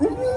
Mm-hmm.